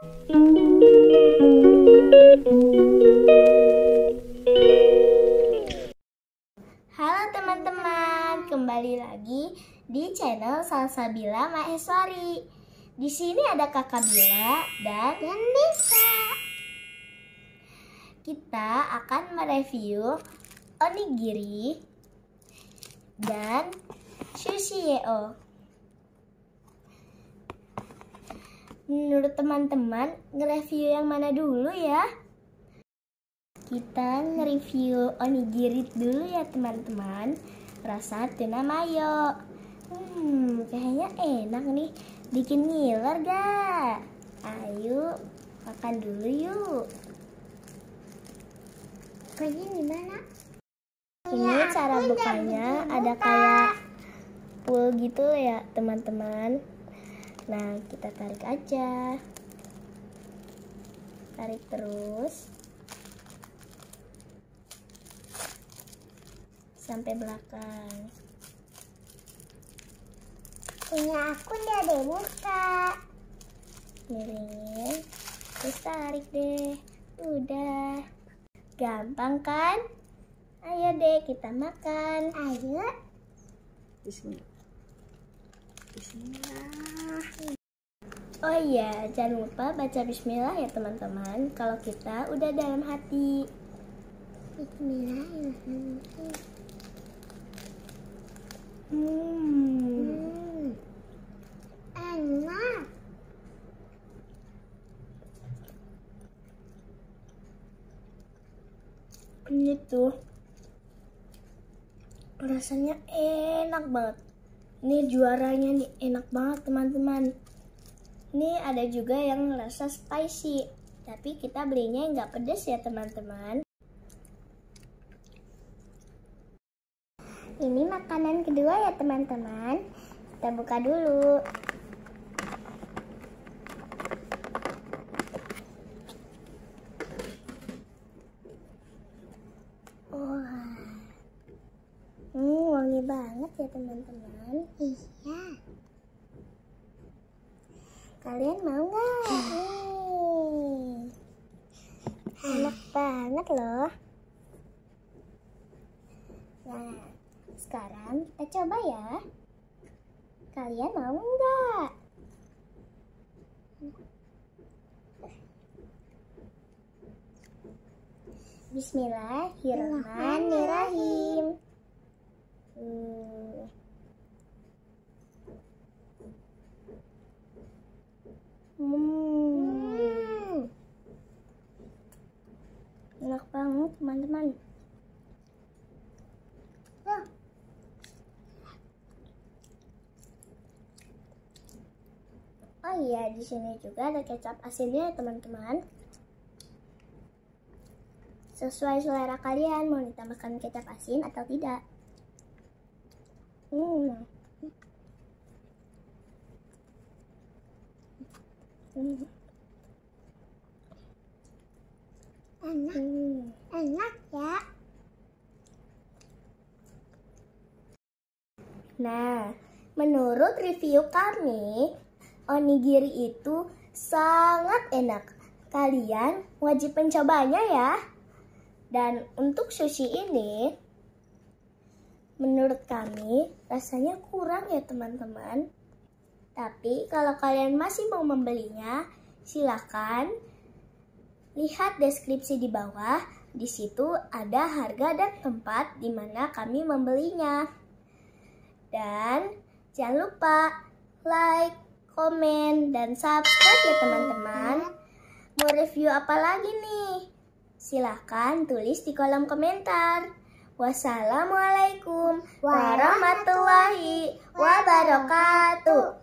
Halo teman-teman, kembali lagi di channel Salsabila Maheswari. Di sini ada Kakak Bila dan dan bisa kita akan mereview onigiri dan sushi yeo. Menurut teman-teman, nge-review yang mana dulu ya? Kita nge-review onigiri dulu ya teman-teman. Rasa tuna mayo. Hmm, kayaknya enak nih. Bikin ngiler gak? Ayo, makan dulu yuk. Kayaknya gimana? Ini Ya, cara bukanya ada kayak pool gitu ya teman-teman. Nah kita tarik aja, tarik terus sampai belakang. Punya aku udah deh buka. Miringin, terus tarik deh. Udah, gampang kan? Ayo deh kita makan. Ayo. Bismillah. Bismillah. Oh iya, jangan lupa baca bismillah ya teman-teman kalau kita udah dalam hati. Bismillahirrahmanirrahim. Hmm. Hmm. Enak. Ini tuh rasanya enak banget. Ini juaranya nih enak banget teman-teman. Ini ada juga yang rasa spicy, tapi kita belinya nggak pedes ya teman-teman. Ini makanan kedua ya teman-teman. Kita buka dulu. Wah, hmm, wangi banget ya teman-teman. Iya. Kalian mau nggak? Nih, enak banget loh. Nah, sekarang kita coba ya. Kalian mau nggak? Bismillahirrahmanirrahim. Hmm. Hmm. Hmm. Enak banget teman-teman. Tuh. Oh iya, di sini juga ada kecap asinnya ya teman-teman. Sesuai selera kalian mau ditambahkan kecap asin atau tidak. Hmm. Hmm. Enak. Hmm. Enak ya. Nah, menurut review kami, onigiri itu sangat enak. Kalian wajib mencobanya ya. Dan untuk sushi ini, menurut kami rasanya kurang ya teman-teman. Tapi kalau kalian masih mau membelinya, silakan lihat deskripsi di bawah. Di situ ada harga dan tempat di mana kami membelinya. Dan jangan lupa like, komen, dan subscribe ya teman-teman. Mau review apa lagi nih? Silahkan tulis di kolom komentar. Wassalamualaikum warahmatullahi wabarakatuh.